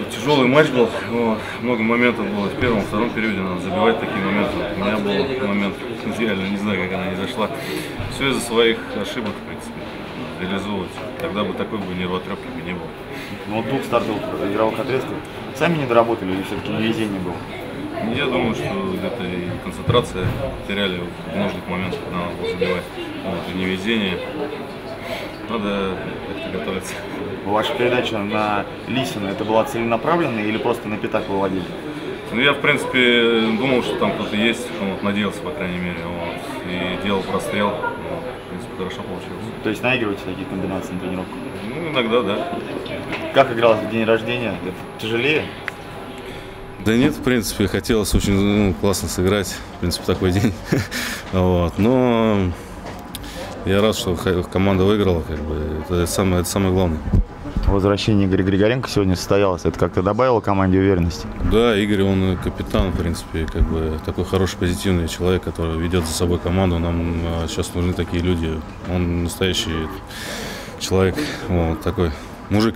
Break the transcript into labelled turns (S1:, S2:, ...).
S1: тяжелый матч был, вот, много моментов было в первом, втором периоде, надо забивать такие моменты. У меня был момент, реально не знаю, как она не зашла. Все из-за своих ошибок, в принципе, реализовывать. Тогда бы такой бы нервотрепки бы не было.
S2: Ну, вот двух стартовых игровых отрезков сами не доработали или все-таки невезение было?
S1: Я думаю, что где-то и концентрация теряли в нужных моментах, когда надо было забивать. Вот, и невезение. Надо готовиться.
S2: Ваша передача на Лисина, это была целенаправленная или просто на пятак выводили?
S1: Ну, я, в принципе, думал, что там кто-то есть, вот, надеялся, по крайней мере, вот, и делал прострел, вот, в принципе, хорошо получилось.
S2: То есть наигрываете такие комбинации на тренировках?
S1: Ну, иногда, да.
S2: Как игралось в день рождения? Это тяжелее?
S3: Да нет, в принципе, хотелось очень ну, классно сыграть, в принципе, такой день. вот. Но я рад, что команда выиграла, как бы, это самое, это самое главное.
S2: Возвращение Игоря Григоренко сегодня состоялось. Это как-то добавило команде уверенности?
S3: Да, Игорь, он капитан, в принципе, как бы такой хороший, позитивный человек, который ведет за собой команду. Нам сейчас нужны такие люди. Он настоящий человек, вот такой мужик.